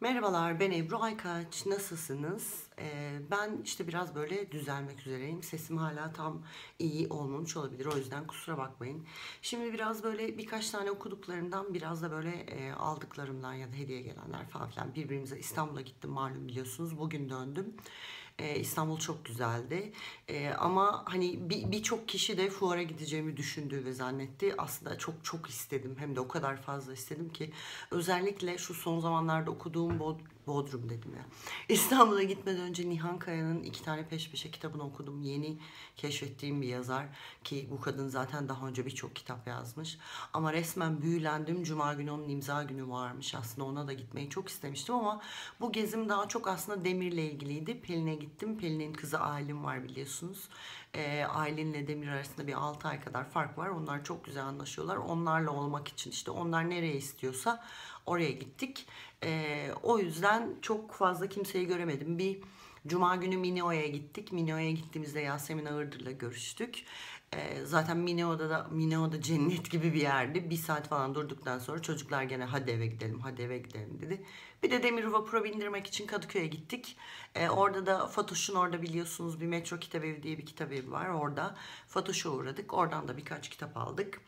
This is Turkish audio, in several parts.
Merhabalar, ben Ebru Aykaç. Nasılsınız? Ee, ben işte biraz böyle düzelmek üzereyim. Sesim hala tam iyi olmamış olabilir. O yüzden kusura bakmayın. Şimdi biraz böyle birkaç tane okuduklarımdan, biraz da böyle e, aldıklarımdan ya da hediye gelenler falan filan birbirimize İstanbul'a gittim malum biliyorsunuz. Bugün döndüm. Ee, İstanbul çok güzeldi. Ee, ama hani bir- birçok kişi de fuara gideceğimi düşündüğü ve zannetti. Aslında çok çok istedim. Hem de o kadar fazla istedim ki. Özellikle şu son zamanlarda okuduğum Bodrum dedim ya. İstanbul'a gitmeden önce Nihan Kaya'nın iki tane peş peşe kitabını okudum. Yeni keşfettiğim bir yazar ki bu kadın zaten daha önce birçok kitap yazmış. Ama resmen büyülendim. Cuma günü onun imza günü varmış. Aslında ona da gitmeyi çok istemiştim ama bu gezim daha çok aslında Demir'le ilgiliydi. Pelin'e gittim. Pelin'in kızı Aylin var biliyorsunuz. Ee, Aylin'le Demir arasında bir 6 ay kadar fark var. Onlar çok güzel anlaşıyorlar. Onlarla olmak için işte onlar nereye istiyorsa oraya gittik. Ee, o yüzden çok fazla kimseyi göremedim. Bir Cuma günü Minneo'ya gittik. Minneo'ya gittiğimizde Yasemin Ağırdır'la görüştük. Ee, zaten Minneo'da da Minneo'da cennet gibi bir yerdi. Bir saat falan durduktan sonra çocuklar gene hadi eve gidelim, hadi eve gidelim dedi. Bir de demir vapura bindirmek için Kadıköy'e gittik. Ee, orada da Fatoş'un orada biliyorsunuz bir Metro Kitabevi diye bir kitabevi var. Orada Fatoş'a uğradık. Oradan da birkaç kitap aldık.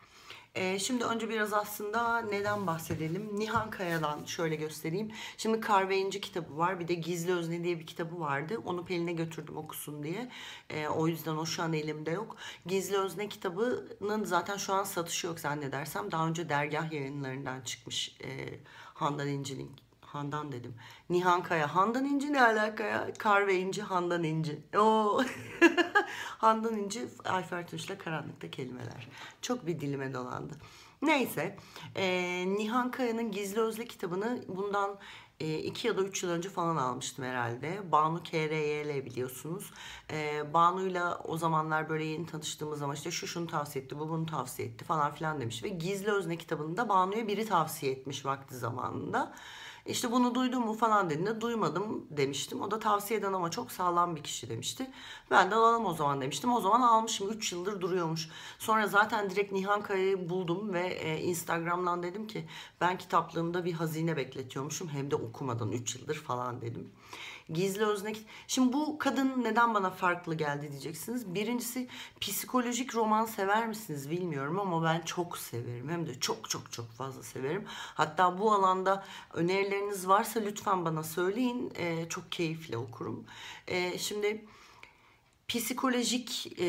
Ee, şimdi önce biraz aslında neden bahsedelim? Nihan Kaya'dan şöyle göstereyim. Şimdi Kahve İnci kitabı var. Bir de Gizli Özne diye bir kitabı vardı. Onu Pelin'e götürdüm okusun diye. Ee, o yüzden o şu an elimde yok. Gizli Özne kitabının zaten şu an satışı yok zannedersem. Daha önce dergah yayınlarından çıkmış e, Handan İnci'nin Handan dedim. Nihan Kaya. Handan İnci ne alaka ya? Kar ve İnci, Handan İnci. Oo. Handan İnci, Ayfer Tunç'la Karanlıkta Kelimeler. Çok bir dilime dolandı. Neyse. E, Nihan Kaya'nın Gizli Özle kitabını bundan e, iki ya da üç yıl önce falan almıştım herhalde. Banu KRYL biliyorsunuz. E, Banu'yla o zamanlar böyle yeni tanıştığımız zaman işte şu şunu tavsiye etti, bu bunu tavsiye etti falan filan demiş. Ve Gizli Özne kitabını da Banu'ya biri tavsiye etmiş vakti zamanında. İşte bunu duydun mu falan dediğinde duymadım demiştim. O da tavsiye eden ama çok sağlam bir kişi demişti. Ben de alalım o zaman demiştim. O zaman almışım 3 yıldır duruyormuş. Sonra zaten direkt Nihan Kaya'yı buldum ve e, Instagram'dan dedim ki ben kitaplığımda bir hazine bekletiyormuşum. Hem de okumadan 3 yıldır falan dedim. Gizli özne. Şimdi bu kadın neden bana farklı geldi diyeceksiniz. Birincisi psikolojik roman sever misiniz bilmiyorum ama ben çok severim. Hem de çok çok çok fazla severim. Hatta bu alanda önerileriniz varsa lütfen bana söyleyin. Ee, çok keyifle okurum. Ee, şimdi psikolojik e,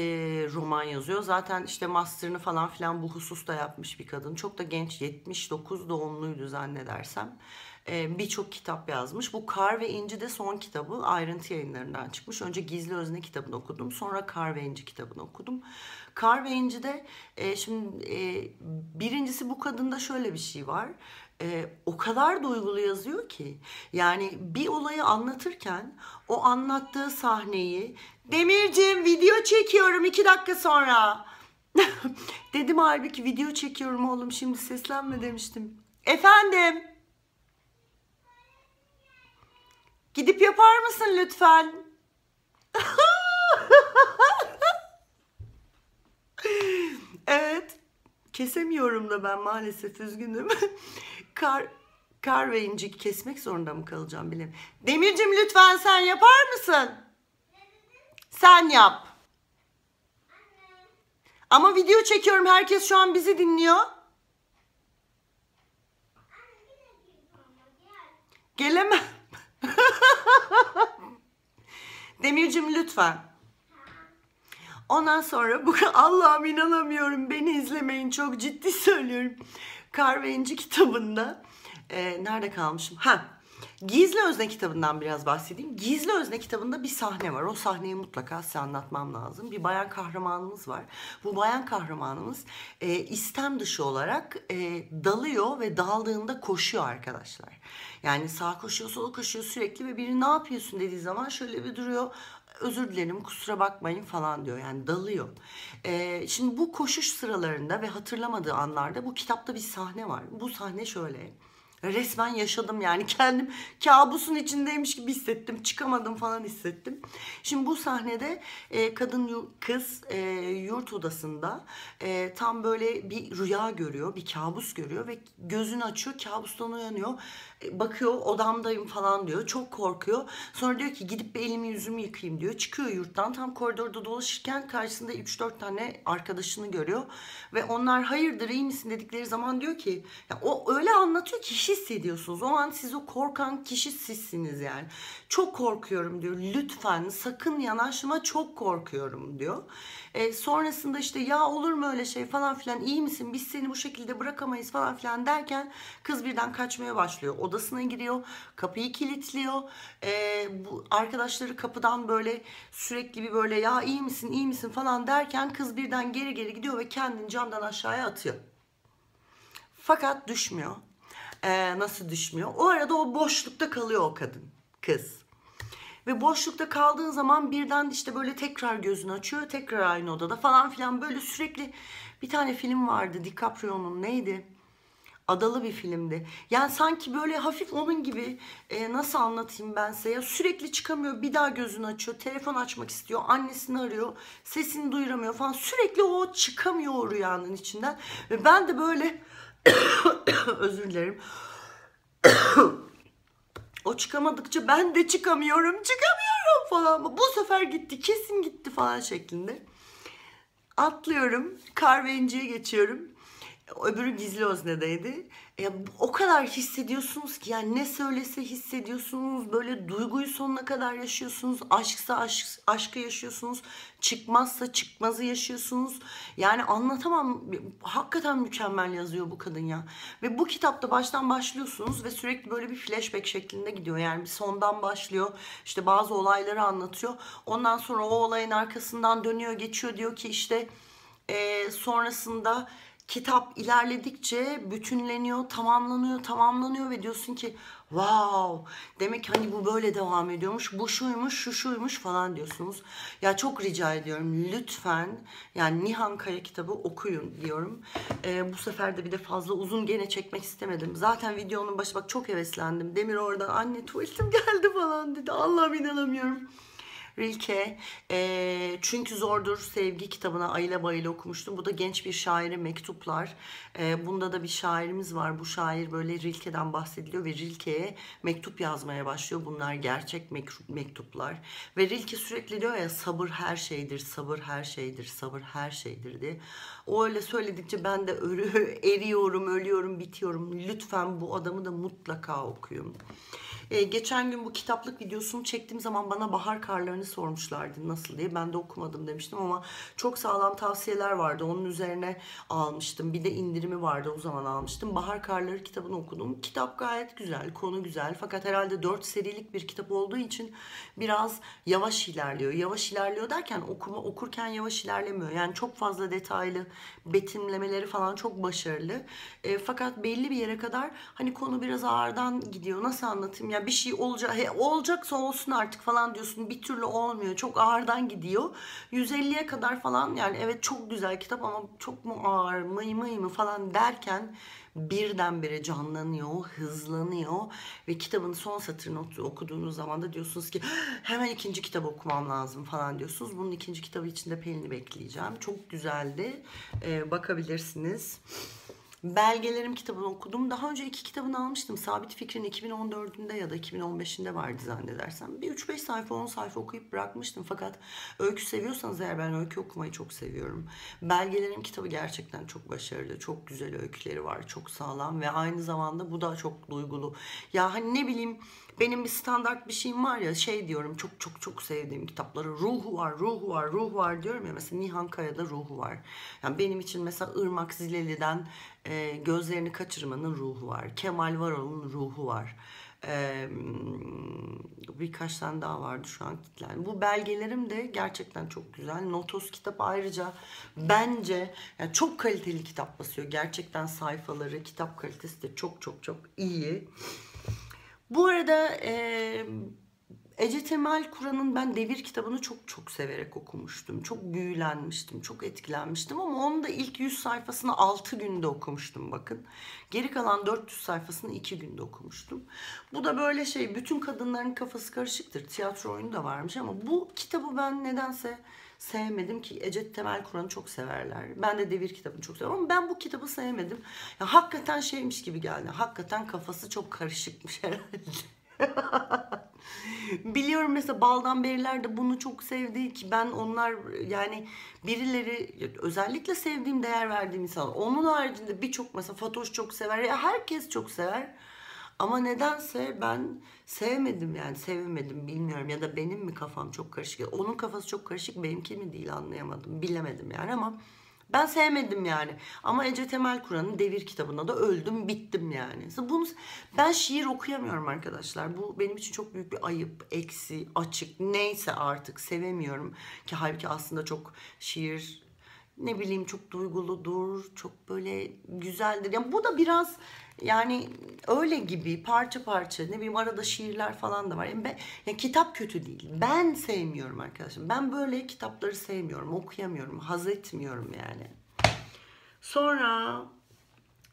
roman yazıyor. Zaten işte master'ını falan filan bu hususta yapmış bir kadın. Çok da genç 79 doğumluydu zannedersem. E, Birçok kitap yazmış. Bu Kar ve İnci de son kitabı ayrıntı yayınlarından çıkmış. Önce Gizli Özne kitabını okudum. Sonra Kar ve İnci kitabını okudum. Kar ve İnci'de e, şimdi e, birincisi bu kadında şöyle bir şey var. E, o kadar duygulu yazıyor ki yani bir olayı anlatırken o anlattığı sahneyi Demircim video çekiyorum iki dakika sonra dedim halbuki video çekiyorum oğlum şimdi seslenme demiştim efendim gidip yapar mısın lütfen evet kesemiyorum da ben maalesef üzgünüm kar kar ve incik kesmek zorunda mı kalacağım bilemiyorum. Demircim lütfen sen yapar mısın? Sen yap. Ama video çekiyorum. Herkes şu an bizi dinliyor. Gelemem. Demircim lütfen. Ondan sonra bu Allah'ım inanamıyorum. Beni izlemeyin. Çok ciddi söylüyorum. Kar ve İnci kitabında e, nerede kalmışım? Ha. Gizli Özne kitabından biraz bahsedeyim. Gizli Özne kitabında bir sahne var. O sahneyi mutlaka size anlatmam lazım. Bir bayan kahramanımız var. Bu bayan kahramanımız e, istem dışı olarak e, dalıyor ve daldığında koşuyor arkadaşlar. Yani sağ koşuyor, sola koşuyor sürekli ve biri ne yapıyorsun dediği zaman şöyle bir duruyor özür dilerim kusura bakmayın falan diyor yani dalıyor. Ee, şimdi bu koşuş sıralarında ve hatırlamadığı anlarda bu kitapta bir sahne var. Bu sahne şöyle. Resmen yaşadım yani kendim kabusun içindeymiş gibi hissettim. Çıkamadım falan hissettim. Şimdi bu sahnede e, kadın kız e, yurt odasında e, tam böyle bir rüya görüyor, bir kabus görüyor ve gözünü açıyor, kabustan uyanıyor. Bakıyor odamdayım falan diyor. Çok korkuyor. Sonra diyor ki gidip bir elimi yüzümü yıkayayım diyor. Çıkıyor yurttan tam koridorda dolaşırken karşısında 3-4 tane arkadaşını görüyor. Ve onlar hayırdır iyi misin dedikleri zaman diyor ki ya o öyle anlatıyor ki hissediyorsunuz. O an siz o korkan kişi sizsiniz yani. Çok korkuyorum diyor. Lütfen sakın yanaşma çok korkuyorum diyor. E, sonrasında işte ya olur mu öyle şey falan filan iyi misin biz seni bu şekilde bırakamayız falan filan derken kız birden kaçmaya başlıyor. Odasına giriyor kapıyı kilitliyor. E, bu arkadaşları kapıdan böyle sürekli bir böyle ya iyi misin iyi misin falan derken kız birden geri geri gidiyor ve kendini camdan aşağıya atıyor. Fakat düşmüyor. E, nasıl düşmüyor? O arada o boşlukta kalıyor o kadın kız. Ve boşlukta kaldığın zaman birden işte böyle tekrar gözünü açıyor. Tekrar aynı odada falan filan böyle sürekli bir tane film vardı DiCaprio'nun neydi? Adalı bir filmdi. Yani sanki böyle hafif onun gibi e, nasıl anlatayım ben size ya sürekli çıkamıyor bir daha gözünü açıyor telefon açmak istiyor annesini arıyor sesini duyuramıyor falan sürekli o çıkamıyor o rüyanın içinden ve ben de böyle özür dilerim o çıkamadıkça ben de çıkamıyorum, çıkamıyorum falan. Bu sefer gitti, kesin gitti falan şeklinde. Atlıyorum, kahvenciye geçiyorum. Öbürü gizli öznedeydi. Ya, o kadar hissediyorsunuz ki yani ne söylese hissediyorsunuz. Böyle duyguyu sonuna kadar yaşıyorsunuz. Aşksa aşk, aşkı yaşıyorsunuz. Çıkmazsa çıkmazı yaşıyorsunuz. Yani anlatamam. Hakikaten mükemmel yazıyor bu kadın ya. Ve bu kitapta baştan başlıyorsunuz ve sürekli böyle bir flashback şeklinde gidiyor. Yani bir sondan başlıyor. İşte bazı olayları anlatıyor. Ondan sonra o olayın arkasından dönüyor geçiyor diyor ki işte e, sonrasında kitap ilerledikçe bütünleniyor, tamamlanıyor, tamamlanıyor ve diyorsun ki wow demek ki hani bu böyle devam ediyormuş, bu şuymuş, şu şuymuş falan diyorsunuz. Ya çok rica ediyorum lütfen yani Nihan Kaya kitabı okuyun diyorum. Ee, bu sefer de bir de fazla uzun gene çekmek istemedim. Zaten videonun başı bak çok heveslendim. Demir oradan anne tuvaletim geldi falan dedi. Allah'ım inanamıyorum. Rilke e, Çünkü Zordur Sevgi kitabına ayıla bayıla okumuştum. Bu da genç bir şairin mektuplar. E, bunda da bir şairimiz var. Bu şair böyle Rilke'den bahsediliyor ve Rilke'ye mektup yazmaya başlıyor. Bunlar gerçek mektuplar. Ve Rilke sürekli diyor ya sabır her şeydir, sabır her şeydir, sabır her şeydir diye. O öyle söyledikçe ben de ölü, eriyorum, ölüyorum, bitiyorum. Lütfen bu adamı da mutlaka okuyun. Ee, geçen gün bu kitaplık videosunu çektiğim zaman bana bahar karlarını sormuşlardı nasıl diye. Ben de okumadım demiştim ama çok sağlam tavsiyeler vardı. Onun üzerine almıştım. Bir de indirimi vardı o zaman almıştım. Bahar Karları kitabını okudum. Kitap gayet güzel, konu güzel. Fakat herhalde 4 serilik bir kitap olduğu için biraz yavaş ilerliyor. Yavaş ilerliyor derken okuma okurken yavaş ilerlemiyor. Yani çok fazla detaylı betimlemeleri falan çok başarılı. E, fakat belli bir yere kadar hani konu biraz ağırdan gidiyor. Nasıl anlatayım? Ya bir şey olacak, he, olacaksa olsun artık falan diyorsun. Bir türlü olmuyor. Çok ağırdan gidiyor. 150'ye kadar falan yani evet çok güzel kitap ama çok mu ağır, mıy mıy mı falan derken birdenbire canlanıyor, hızlanıyor ve kitabın son satırını okuduğunuz zaman da diyorsunuz ki hemen ikinci kitap okumam lazım falan diyorsunuz. Bunun ikinci kitabı içinde Pelin'i bekleyeceğim. Çok güzeldi. Ee, bakabilirsiniz. Belgelerim kitabını okudum. Daha önce iki kitabını almıştım. Sabit Fikrin 2014'ünde ya da 2015'inde vardı zannedersem. Bir 3-5 sayfa 10 sayfa okuyup bırakmıştım. Fakat öykü seviyorsanız eğer ben öykü okumayı çok seviyorum. Belgelerim kitabı gerçekten çok başarılı. Çok güzel öyküleri var. Çok sağlam ve aynı zamanda bu da çok duygulu. Ya hani ne bileyim benim bir standart bir şeyim var ya şey diyorum çok çok çok sevdiğim kitapları ruhu var ruhu var ruhu var diyorum ya mesela Nihan Kaya'da ruhu var. Yani benim için mesela Irmak Zileli'den e, gözlerini kaçırmanın ruhu var. Kemal Varol'un ruhu var. Ee, birkaç tane daha vardı şu an kitlen. Bu belgelerim de gerçekten çok güzel. Notos kitap ayrıca bence yani çok kaliteli kitap basıyor. Gerçekten sayfaları, kitap kalitesi de çok çok çok iyi. Bu arada e, Ece Temel Kur'an'ın ben Devir kitabını çok çok severek okumuştum. Çok büyülenmiştim, çok etkilenmiştim ama onun da ilk 100 sayfasını 6 günde okumuştum bakın. Geri kalan 400 sayfasını 2 günde okumuştum. Bu da böyle şey bütün kadınların kafası karışıktır. Tiyatro oyunu da varmış ama bu kitabı ben nedense sevmedim ki Ece Temel Kur'an'ı çok severler. Ben de Devir kitabını çok severim ama ben bu kitabı sevmedim. Ya hakikaten şeymiş gibi geldi. Hakikaten kafası çok karışıkmış herhalde. Biliyorum mesela Baldan Beriler de bunu çok sevdi ki ben onlar yani birileri özellikle sevdiğim değer verdiğim insan. Onun haricinde birçok mesela Fatoş çok sever ya herkes çok sever. Ama nedense ben sevmedim yani sevemedim bilmiyorum ya da benim mi kafam çok karışık. Onun kafası çok karışık benimki mi değil anlayamadım bilemedim yani ama ben sevmedim yani. Ama Ece Temel Kur'an'ın Devir kitabında da öldüm bittim yani. Bunu, ben şiir okuyamıyorum arkadaşlar. Bu benim için çok büyük bir ayıp, eksi, açık neyse artık sevemiyorum. Ki halbuki aslında çok şiir ne bileyim çok duyguludur, çok böyle güzeldir. Yani bu da biraz yani öyle gibi parça parça ne bileyim arada şiirler falan da var. Yani, ben, yani kitap kötü değil. Ben sevmiyorum arkadaşım. Ben böyle kitapları sevmiyorum, okuyamıyorum, haz etmiyorum yani. Sonra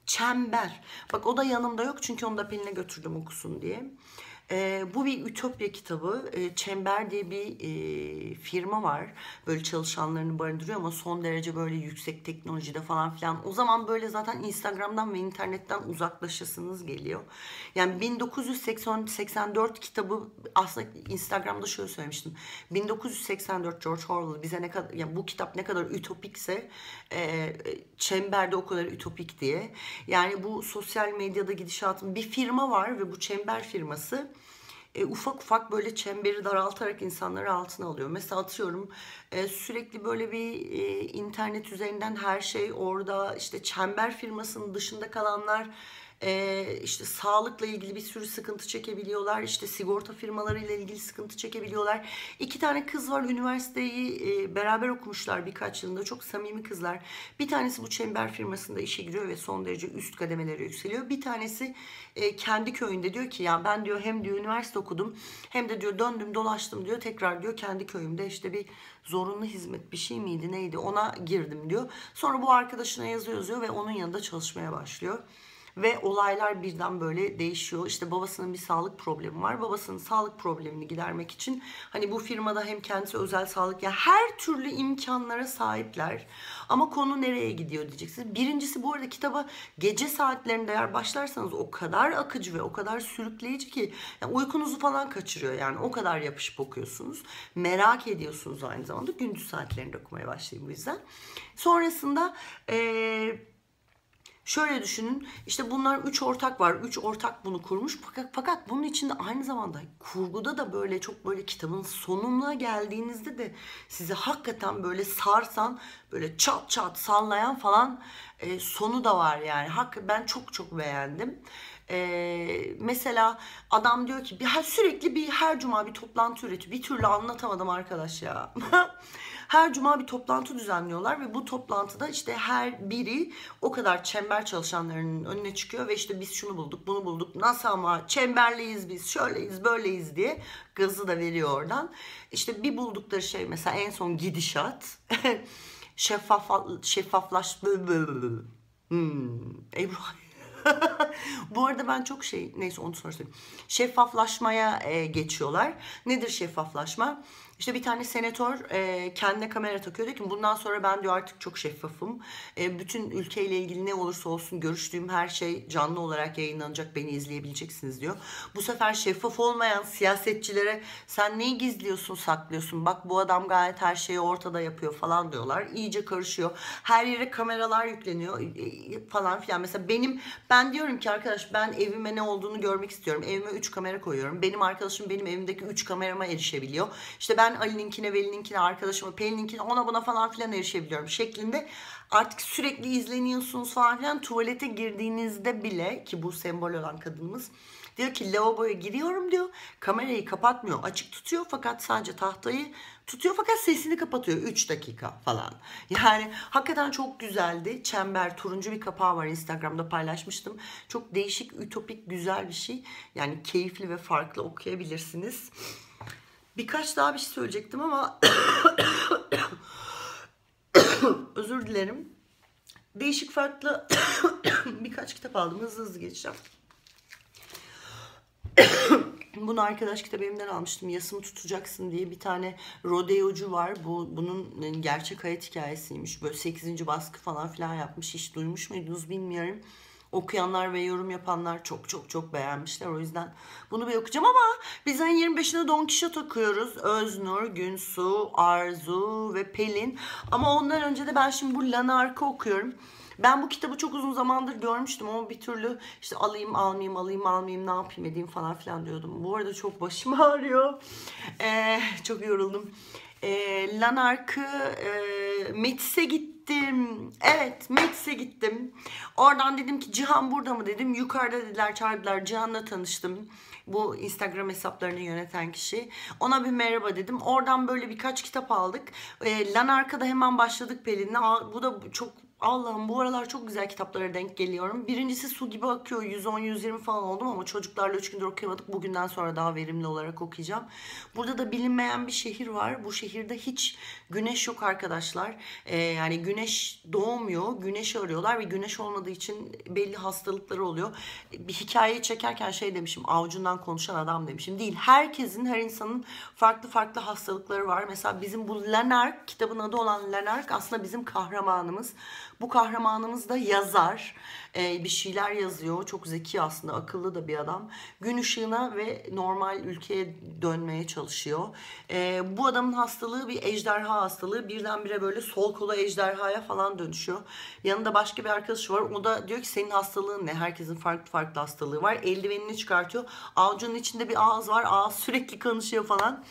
Çember. Bak o da yanımda yok çünkü onu da Pelin'e götürdüm okusun diye. E, bu bir Ütopya kitabı. E, Çember diye bir e, firma var. Böyle çalışanlarını barındırıyor ama son derece böyle yüksek teknolojide falan filan. O zaman böyle zaten Instagram'dan ve internetten uzaklaşasınız geliyor. Yani 1984 kitabı aslında Instagram'da şöyle söylemiştim. 1984 George Orwell bize ne kadar yani bu kitap ne kadar ütopikse e, Çember'de o kadar ütopik diye. Yani bu sosyal medyada gidişatın bir firma var ve bu Çember firması e, ufak ufak böyle çemberi daraltarak insanları altına alıyor. Mesela atıyorum e, sürekli böyle bir e, internet üzerinden her şey orada işte çember firmasının dışında kalanlar ee, işte sağlıkla ilgili bir sürü sıkıntı çekebiliyorlar. İşte sigorta firmalarıyla ilgili sıkıntı çekebiliyorlar. İki tane kız var üniversiteyi e, beraber okumuşlar birkaç yılında. Çok samimi kızlar. Bir tanesi bu çember firmasında işe giriyor ve son derece üst kademelere yükseliyor. Bir tanesi e, kendi köyünde diyor ki ya ben diyor hem diyor üniversite okudum hem de diyor döndüm dolaştım diyor. Tekrar diyor kendi köyümde işte bir zorunlu hizmet bir şey miydi neydi ona girdim diyor. Sonra bu arkadaşına yazıyor yazıyor ve onun yanında çalışmaya başlıyor. Ve olaylar birden böyle değişiyor. İşte babasının bir sağlık problemi var. Babasının sağlık problemini gidermek için hani bu firmada hem kendisi özel sağlık ya yani her türlü imkanlara sahipler. Ama konu nereye gidiyor diyeceksiniz. Birincisi bu arada kitaba gece saatlerinde eğer başlarsanız o kadar akıcı ve o kadar sürükleyici ki yani uykunuzu falan kaçırıyor. Yani o kadar yapışıp okuyorsunuz. Merak ediyorsunuz aynı zamanda. Gündüz saatlerinde okumaya başlayın bu yüzden. Sonrasında eee Şöyle düşünün işte bunlar üç ortak var. Üç ortak bunu kurmuş. Fakat, fakat bunun içinde aynı zamanda kurguda da böyle çok böyle kitabın sonuna geldiğinizde de sizi hakikaten böyle sarsan böyle çat çat sallayan falan e, sonu da var yani. Hak, ben çok çok beğendim. Ee, mesela adam diyor ki bir sürekli bir her cuma bir toplantı üretiyor. Bir türlü anlatamadım arkadaş ya. Her cuma bir toplantı düzenliyorlar ve bu toplantıda işte her biri o kadar çember çalışanlarının önüne çıkıyor ve işte biz şunu bulduk, bunu bulduk. Nasıl ama çemberliyiz biz, şöyleyiz, böyleyiz diye gazı da veriyor oradan. İşte bir buldukları şey mesela en son gidişat. şeffaf şeffaflaş hmm. Bu arada ben çok şey neyse onu sonra söyleyeyim. Şeffaflaşmaya e, geçiyorlar. Nedir şeffaflaşma? İşte bir tane senatör e, kendine kamera takıyor diyor ki bundan sonra ben diyor artık çok şeffafım. E, bütün ülkeyle ilgili ne olursa olsun görüştüğüm her şey canlı olarak yayınlanacak beni izleyebileceksiniz diyor. Bu sefer şeffaf olmayan siyasetçilere sen neyi gizliyorsun saklıyorsun bak bu adam gayet her şeyi ortada yapıyor falan diyorlar. İyice karışıyor. Her yere kameralar yükleniyor e, falan filan. Mesela benim ben diyorum ki arkadaş ben evime ne olduğunu görmek istiyorum. Evime 3 kamera koyuyorum. Benim arkadaşım benim evimdeki 3 kamerama erişebiliyor. İşte ben ben Ali'ninkine, Veli'ninkine, arkadaşıma, Pelin'inkine ona buna falan filan erişebiliyorum şeklinde. Artık sürekli izleniyorsunuz falan filan. Tuvalete girdiğinizde bile ki bu sembol olan kadınımız diyor ki lavaboya giriyorum diyor. Kamerayı kapatmıyor. Açık tutuyor fakat sadece tahtayı tutuyor fakat sesini kapatıyor 3 dakika falan. Yani hakikaten çok güzeldi. Çember turuncu bir kapağı var Instagram'da paylaşmıştım. Çok değişik, ütopik, güzel bir şey. Yani keyifli ve farklı okuyabilirsiniz. Birkaç daha bir şey söyleyecektim ama özür dilerim. Değişik farklı birkaç kitap aldım. Hızlı hızlı geçeceğim. Bunu arkadaş kitabı elimden almıştım. Yasımı tutacaksın diye bir tane rodeocu var. Bu bunun gerçek hayat hikayesiymiş. Böyle 8. baskı falan filan yapmış. Hiç duymuş muydunuz bilmiyorum. Okuyanlar ve yorum yapanlar çok çok çok beğenmişler. O yüzden bunu bir okuyacağım ama biz ayın 25'inde Don Quixote okuyoruz. Öznur, Günsu, Arzu ve Pelin. Ama ondan önce de ben şimdi bu Lanark'ı okuyorum. Ben bu kitabı çok uzun zamandır görmüştüm ama bir türlü işte alayım almayayım alayım almayayım ne yapayım edeyim falan filan diyordum. Bu arada çok başım ağrıyor. Ee, çok yoruldum. Ee, Lanark'ı e, Metis'e gittim. Evet Metis'e gittim. Oradan dedim ki Cihan burada mı dedim. Yukarıda dediler çağırdılar. Cihan'la tanıştım. Bu Instagram hesaplarını yöneten kişi. Ona bir merhaba dedim. Oradan böyle birkaç kitap aldık. E, Lanark'da hemen başladık Pelin'le. Bu da çok Allah'ım bu aralar çok güzel kitaplara denk geliyorum. Birincisi su gibi akıyor. 110-120 falan oldum ama çocuklarla 3 gündür okuyamadık. Bugünden sonra daha verimli olarak okuyacağım. Burada da bilinmeyen bir şehir var. Bu şehirde hiç güneş yok arkadaşlar. Ee, yani güneş doğmuyor. Güneş arıyorlar ve güneş olmadığı için belli hastalıkları oluyor. Bir hikayeyi çekerken şey demişim. Avucundan konuşan adam demişim. Değil. Herkesin, her insanın farklı farklı hastalıkları var. Mesela bizim bu Lanark, kitabın adı olan Lanark aslında bizim kahramanımız. Bu kahramanımız da yazar. Ee, bir şeyler yazıyor. Çok zeki aslında, akıllı da bir adam. Gün ışığına ve normal ülkeye dönmeye çalışıyor. Ee, bu adamın hastalığı bir ejderha hastalığı. Birdenbire böyle sol kola ejderhaya falan dönüşüyor. Yanında başka bir arkadaşı var. O da diyor ki senin hastalığın ne? Herkesin farklı farklı hastalığı var. Eldivenini çıkartıyor. Avucunun içinde bir ağız var. Ağız sürekli kanışıyor falan.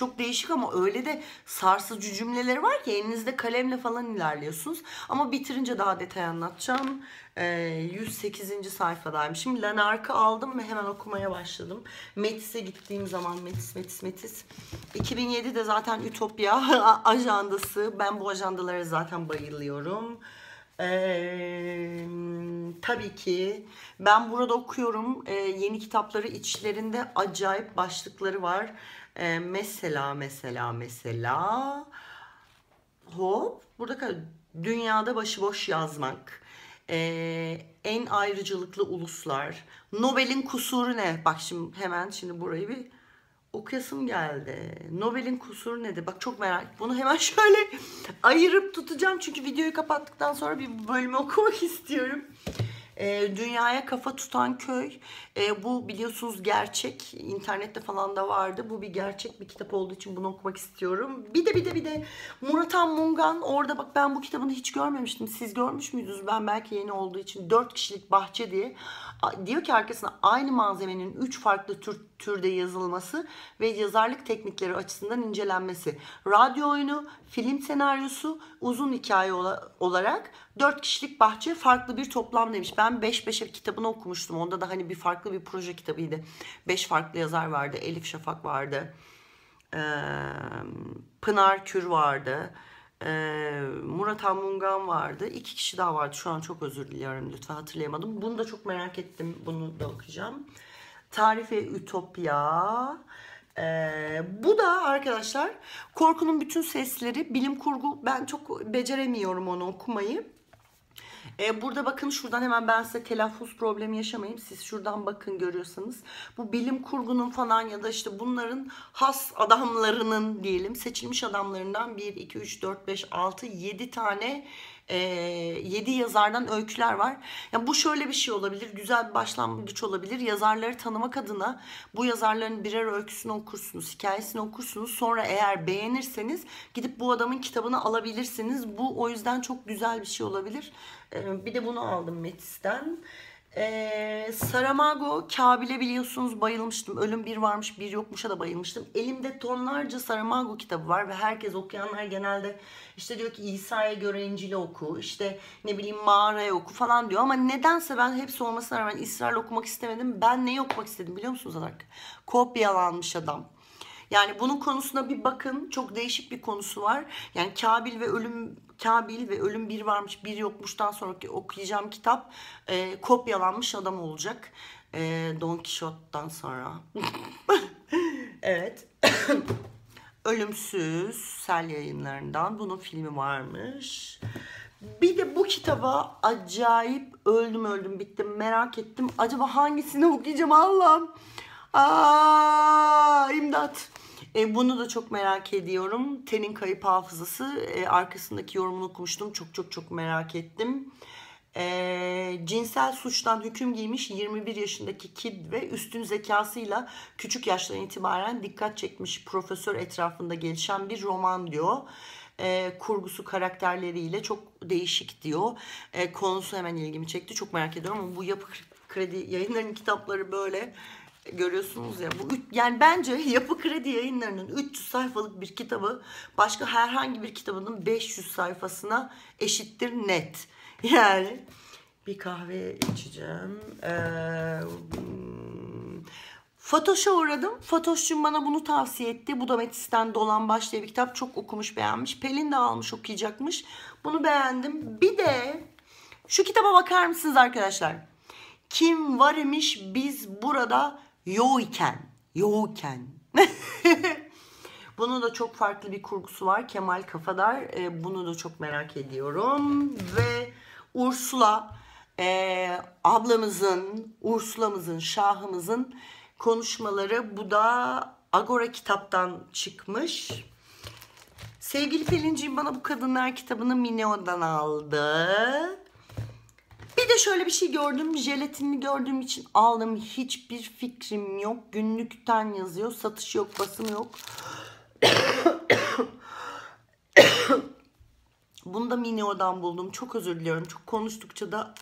Çok değişik ama öyle de sarsıcı cümleleri var ki elinizde kalemle falan ilerliyorsunuz. Ama bitirince daha detay anlatacağım. Ee, 108. sayfadayım. Şimdi Lanark'ı aldım ve hemen okumaya başladım. Metis'e gittiğim zaman Metis, Metis, Metis. 2007'de zaten Ütopya ajandası. Ben bu ajandalara zaten bayılıyorum. Tabii ki ben burada okuyorum. Ee, yeni kitapları içlerinde acayip başlıkları var. Ee, mesela mesela mesela hop burada dünyada başıboş yazmak. Ee, en ayrıcalıklı uluslar. Nobel'in kusuru ne? Bak şimdi hemen şimdi burayı bir okuyasım geldi. Nobel'in kusuru nedir? Bak çok merak. Bunu hemen şöyle ayırıp tutacağım. Çünkü videoyu kapattıktan sonra bir bölümü okumak istiyorum. E, dünyaya kafa tutan köy. E, bu biliyorsunuz gerçek. internette falan da vardı. Bu bir gerçek bir kitap olduğu için bunu okumak istiyorum. Bir de bir de bir de Muratan Mungan orada bak ben bu kitabını hiç görmemiştim. Siz görmüş müydünüz? Ben belki yeni olduğu için dört kişilik bahçe diye. Diyor ki arkasına aynı malzemenin üç farklı tür, türde yazılması ve yazarlık teknikleri açısından incelenmesi. Radyo oyunu, film senaryosu, uzun hikaye olarak dört kişilik bahçe farklı bir toplam demiş. Ben 5 5'e kitabını okumuştum. Onda da hani bir farklı bir proje kitabıydı. Beş farklı yazar vardı. Elif Şafak vardı. Pınar Kür vardı. Ee, Murat Amungan vardı. İki kişi daha vardı. Şu an çok özür diliyorum. Lütfen hatırlayamadım. Bunu da çok merak ettim. Bunu da okuyacağım. Tarife Ütopya. Ee, bu da arkadaşlar korkunun bütün sesleri bilim kurgu ben çok beceremiyorum onu okumayı. Ee, burada bakın şuradan hemen ben size telaffuz problemi yaşamayayım. Siz şuradan bakın görüyorsanız. Bu bilim kurgunun falan ya da işte bunların has adamlarının diyelim seçilmiş adamlarından 1, 2, 3, 4, 5, 6, 7 tane e, 7 yazardan öyküler var. Yani bu şöyle bir şey olabilir. Güzel bir başlangıç olabilir. Yazarları tanımak adına bu yazarların birer öyküsünü okursunuz, hikayesini okursunuz. Sonra eğer beğenirseniz gidip bu adamın kitabını alabilirsiniz. Bu o yüzden çok güzel bir şey olabilir. E, bir de bunu aldım Metis'ten. Ee, Saramago, Kabil'e biliyorsunuz bayılmıştım. Ölüm bir varmış bir yokmuş'a da bayılmıştım. Elimde tonlarca Saramago kitabı var ve herkes okuyanlar genelde işte diyor ki İsa'ya göre İncil'i oku, işte ne bileyim mağaraya oku falan diyor. Ama nedense ben hepsi olmasına rağmen İsrail okumak istemedim. Ben neyi okumak istedim biliyor musunuz Adak? Kopyalanmış adam. Yani bunun konusuna bir bakın. Çok değişik bir konusu var. Yani Kabil ve ölüm Kabil ve ölüm bir varmış bir yokmuştan sonraki okuyacağım kitap e, kopyalanmış adam olacak. E, Don Quixote'dan sonra. evet. Ölümsüz Sel yayınlarından bunun filmi varmış. Bir de bu kitaba acayip öldüm öldüm bittim merak ettim. Acaba hangisini okuyacağım Allah'ım? Aa, imdat. E, bunu da çok merak ediyorum. Tenin kayıp hafızası. E, arkasındaki yorumunu okumuştum. Çok çok çok merak ettim. E, cinsel suçtan hüküm giymiş 21 yaşındaki kid ve üstün zekasıyla küçük yaştan itibaren dikkat çekmiş profesör etrafında gelişen bir roman diyor. E, kurgusu karakterleriyle çok değişik diyor. E, konusu hemen ilgimi çekti. Çok merak ediyorum ama bu yapı kredi yayınlarının kitapları böyle görüyorsunuz ya bu yani bence Yapı Kredi yayınlarının 300 sayfalık bir kitabı başka herhangi bir kitabının 500 sayfasına eşittir net. Yani bir kahve içeceğim. Ee, Fatoş'a uğradım. Fatoş'cum bana bunu tavsiye etti. Bu da Metis'ten Dolambaç diye bir kitap. Çok okumuş beğenmiş. Pelin de almış okuyacakmış. Bunu beğendim. Bir de şu kitaba bakar mısınız arkadaşlar? Kim var imiş biz burada yoğken. Yoğken. Bunun da çok farklı bir kurgusu var. Kemal Kafadar. E, bunu da çok merak ediyorum. Ve Ursula e, ablamızın, Ursula'mızın, Şahımızın konuşmaları. Bu da Agora kitaptan çıkmış. Sevgili Pelinciğim bana bu Kadınlar kitabını Mineo'dan aldı. Bir de şöyle bir şey gördüm. Jelatinini gördüğüm için aldım. Hiçbir fikrim yok. Günlükten yazıyor. Satış yok, basım yok. Bunu da Mineo'dan buldum. Çok özür diliyorum. Çok konuştukça da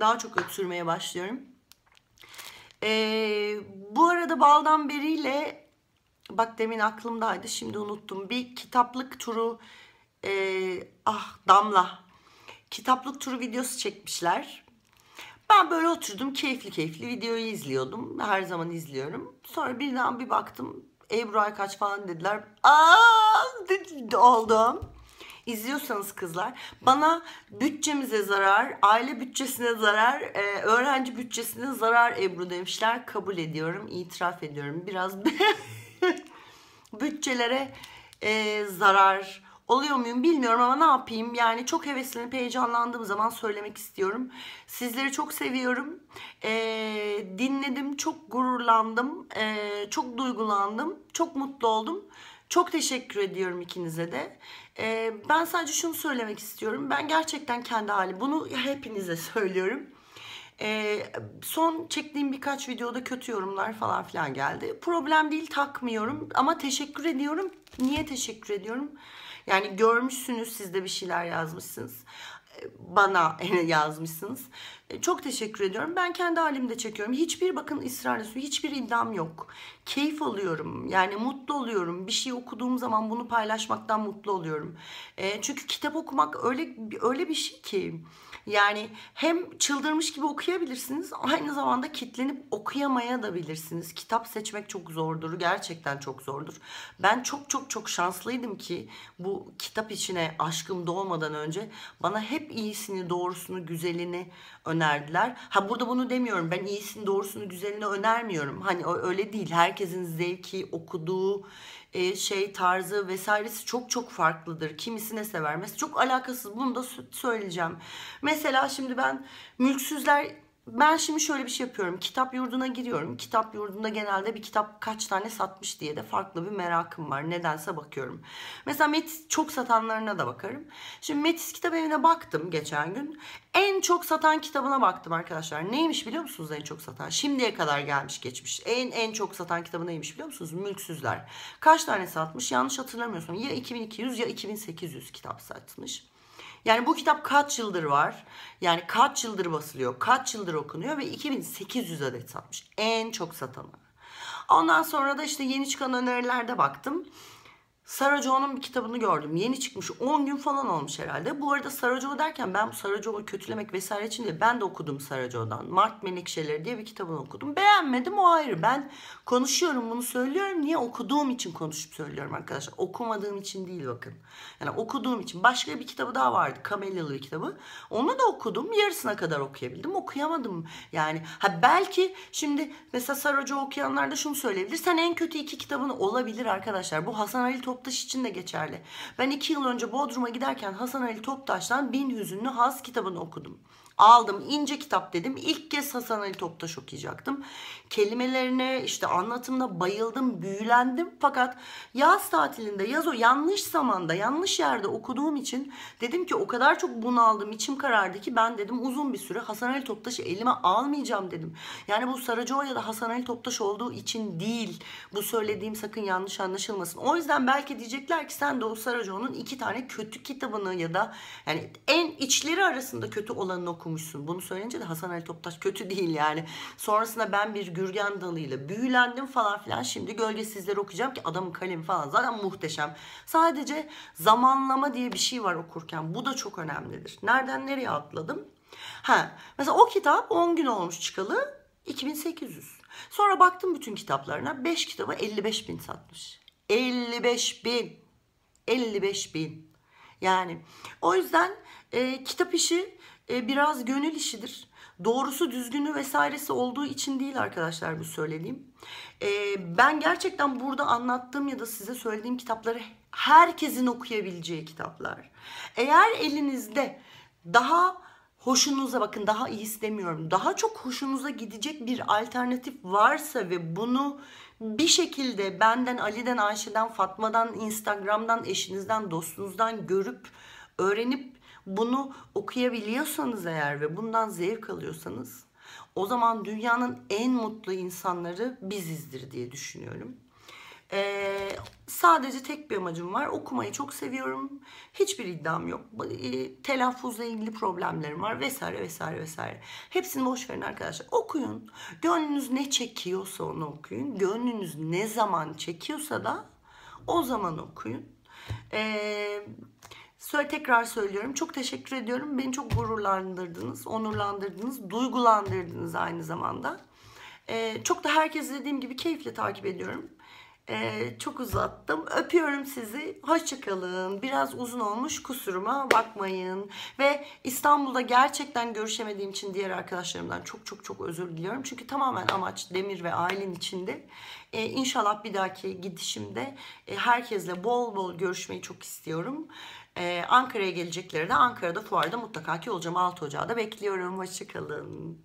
daha çok öksürmeye başlıyorum. Ee, bu arada Baldan beriyle bak demin aklımdaydı şimdi unuttum. Bir kitaplık turu e, ah Damla kitaplık turu videosu çekmişler. Ben böyle oturdum keyifli keyifli videoyu izliyordum. Her zaman izliyorum. Sonra birden bir baktım Ebru Aykaç falan dediler. Aa oldum. İzliyorsanız kızlar bana bütçemize zarar, aile bütçesine zarar, e, öğrenci bütçesine zarar Ebru demişler. Kabul ediyorum, itiraf ediyorum. Biraz bütçelere e, zarar oluyor muyum bilmiyorum ama ne yapayım? Yani çok heveslenip heyecanlandığım zaman söylemek istiyorum. Sizleri çok seviyorum. E, dinledim, çok gururlandım, e, çok duygulandım, çok mutlu oldum. Çok teşekkür ediyorum ikinize de. Ee, ben sadece şunu söylemek istiyorum. Ben gerçekten kendi hali bunu hepinize söylüyorum. Ee, son çektiğim birkaç videoda kötü yorumlar falan filan geldi. Problem değil takmıyorum ama teşekkür ediyorum. Niye teşekkür ediyorum? Yani görmüşsünüz siz de bir şeyler yazmışsınız bana yazmışsınız. E, çok teşekkür ediyorum. Ben kendi halimde çekiyorum. Hiçbir bakın ısrarla hiçbir iddiam yok. Keyif alıyorum. Yani mutlu oluyorum. Bir şey okuduğum zaman bunu paylaşmaktan mutlu oluyorum. E, çünkü kitap okumak öyle öyle bir şey ki yani hem çıldırmış gibi okuyabilirsiniz aynı zamanda kitlenip okuyamaya da bilirsiniz. Kitap seçmek çok zordur. Gerçekten çok zordur. Ben çok çok çok şanslıydım ki bu kitap içine aşkım doğmadan önce bana hep iyisini, doğrusunu, güzelini önerdiler. Ha burada bunu demiyorum. Ben iyisini, doğrusunu, güzelini önermiyorum. Hani öyle değil. Herkesin zevki, okuduğu e, şey tarzı vesairesi çok çok farklıdır. Kimisine sever. Mesela çok alakasız bunu da söyleyeceğim. Mesela şimdi ben mülksüzler ben şimdi şöyle bir şey yapıyorum. Kitap yurduna giriyorum. Kitap yurdunda genelde bir kitap kaç tane satmış diye de farklı bir merakım var. Nedense bakıyorum. Mesela Metis çok satanlarına da bakarım. Şimdi Metis kitap evine baktım geçen gün. En çok satan kitabına baktım arkadaşlar. Neymiş biliyor musunuz en çok satan? Şimdiye kadar gelmiş geçmiş. En en çok satan kitabı neymiş biliyor musunuz? Mülksüzler. Kaç tane satmış? Yanlış hatırlamıyorsam ya 2200 ya 2800 kitap satmış. Yani bu kitap kaç yıldır var? Yani kaç yıldır basılıyor? Kaç yıldır okunuyor? Ve 2800 adet satmış. En çok satanı. Ondan sonra da işte yeni çıkan önerilerde baktım. Saracoğlu'nun bir kitabını gördüm. Yeni çıkmış. 10 gün falan olmuş herhalde. Bu arada Saracoğlu derken ben bu Saracoğlu'yu kötülemek vesaire için değil. Ben de okudum Saracoğlu'dan. Mart Menekşeleri diye bir kitabını okudum. Beğenmedim o ayrı. Ben konuşuyorum bunu söylüyorum. Niye? Okuduğum için konuşup söylüyorum arkadaşlar. Okumadığım için değil bakın. Yani okuduğum için. Başka bir kitabı daha vardı. Kamelyalı kitabı. Onu da okudum. Yarısına kadar okuyabildim. Okuyamadım. Yani ha belki şimdi mesela Saracoğlu okuyanlar da şunu söyleyebilir. Sen en kötü iki kitabın olabilir arkadaşlar. Bu Hasan Ali Toptaş için de geçerli. Ben iki yıl önce Bodrum'a giderken Hasan Ali Toptaş'tan Bin Hüzünlü Haz kitabını okudum. Aldım ince kitap dedim. İlk kez Hasan Ali Toptaş okuyacaktım. Kelimelerine işte anlatımına bayıldım, büyülendim. Fakat yaz tatilinde yaz o yanlış zamanda, yanlış yerde okuduğum için dedim ki o kadar çok bunaldım, içim karardı ki ben dedim uzun bir süre Hasan Ali Toptaş'ı elime almayacağım dedim. Yani bu Saracoğlu ya da Hasan Ali Toptaş olduğu için değil. Bu söylediğim sakın yanlış anlaşılmasın. O yüzden belki diyecekler ki sen de o Saracoğlu'nun iki tane kötü kitabını ya da yani en içleri arasında kötü olanını okumuşsun. Bunu söyleyince de Hasan Ali Toptaş kötü değil yani. Sonrasında ben bir Gürgen dalıyla büyülendim falan filan. Şimdi gölgesizleri okuyacağım ki adamın kalemi falan zaten muhteşem. Sadece zamanlama diye bir şey var okurken. Bu da çok önemlidir. Nereden nereye atladım? Ha, mesela o kitap 10 gün olmuş çıkalı 2800. Sonra baktım bütün kitaplarına 5 kitabı 55 bin satmış. 55 bin. 55 bin. Yani o yüzden e, kitap işi e, biraz gönül işidir. Doğrusu düzgünü vesairesi olduğu için değil arkadaşlar bu söylediğim. E, ben gerçekten burada anlattığım ya da size söylediğim kitapları herkesin okuyabileceği kitaplar. Eğer elinizde daha hoşunuza bakın daha iyi istemiyorum. Daha çok hoşunuza gidecek bir alternatif varsa ve bunu bir şekilde benden, Ali'den, Ayşe'den, Fatma'dan, Instagram'dan, eşinizden, dostunuzdan görüp öğrenip bunu okuyabiliyorsanız eğer ve bundan zevk alıyorsanız o zaman dünyanın en mutlu insanları bizizdir diye düşünüyorum. Ee, sadece tek bir amacım var. Okumayı çok seviyorum. Hiçbir iddiam yok. E, telaffuzla ilgili problemlerim var vesaire vesaire vesaire. Hepsini boş verin arkadaşlar. Okuyun. Gönlünüz ne çekiyorsa onu okuyun. Gönlünüz ne zaman çekiyorsa da o zaman okuyun. Ee, Söyle tekrar söylüyorum. Çok teşekkür ediyorum. Beni çok gururlandırdınız, onurlandırdınız, duygulandırdınız aynı zamanda. Ee, çok da herkes dediğim gibi keyifle takip ediyorum. Ee, çok uzattım. Öpüyorum sizi. Hoşçakalın. Biraz uzun olmuş. Kusuruma bakmayın. Ve İstanbul'da gerçekten görüşemediğim için diğer arkadaşlarımdan çok çok çok özür diliyorum. Çünkü tamamen amaç Demir ve ailen içinde. Ee, inşallah bir dahaki gidişimde e, herkesle bol bol görüşmeyi çok istiyorum. Ee, Ankara'ya gelecekleri de Ankara'da fuarda mutlaka ki olacağım. 6 Ocağı'da bekliyorum. Hoşçakalın.